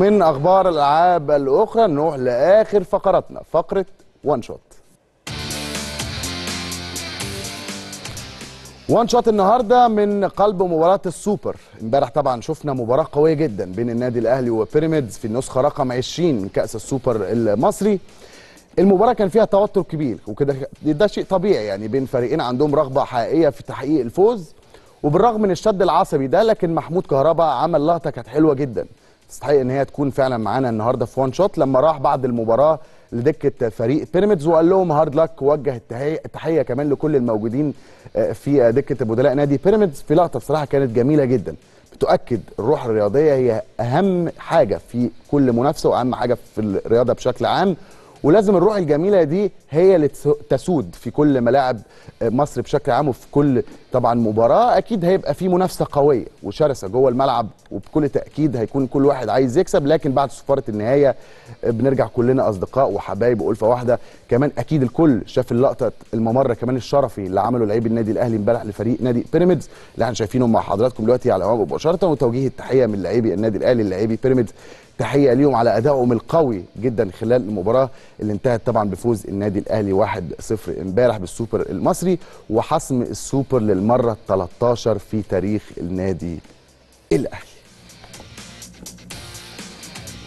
من أخبار الألعاب الأخرى نروح لآخر فقراتنا فقرة one shot one shot النهارده من قلب مباراة السوبر. امبارح طبعا شفنا مباراة قوية جدا بين النادي الأهلي وبيراميدز في النسخة رقم 20 من كأس السوبر المصري. المباراة كان فيها توتر كبير وكده ده شيء طبيعي يعني بين فريقين عندهم رغبة حقيقية في تحقيق الفوز. وبالرغم من الشد العصبي ده لكن محمود كهربا عمل لقطة كانت حلوة جدا. تستحق إن هي تكون فعلا معانا النهارده في وان شوت لما راح بعد المباراة لدكة فريق بيراميدز وقال لهم هارد لك ووجه التحيه كمان لكل الموجودين في دكة بدلاء نادي بيراميدز. في لقطة بصراحة كانت جميلة جدا. بتؤكد الروح الرياضية هي أهم حاجة في كل منافسة وأهم حاجة في الرياضة بشكل عام. ولازم الروح الجميلة دي هي اللي تسود في كل ملاعب مصر بشكل عام وفي كل طبعا مباراة. أكيد هيبقى في منافسة قوية وشرسة جوه الملعب وبكل تأكيد هيكون كل واحد عايز يكسب. لكن بعد صفارة النهاية بنرجع كلنا أصدقاء وحبايب وألفة واحدة. كمان أكيد الكل شاف اللقطة الممر كمان الشرفي اللي عمله لعيب النادي الأهلي امبارح لفريق نادي بيراميدز. اللي إحنا شايفينه مع حضراتكم دلوقتي على الهواء مباشرة وتوجيه التحية من لاعبي النادي الأهلي للاعبي بيراميدز. تحية ليهم على أدائهم القوي جدا خلال المباراة اللي انتهت طبعا بفوز النادي الأهلي 1-0 امبارح بالسوبر المصري وحسم السوبر للمرة 13 في تاريخ النادي الأهلي.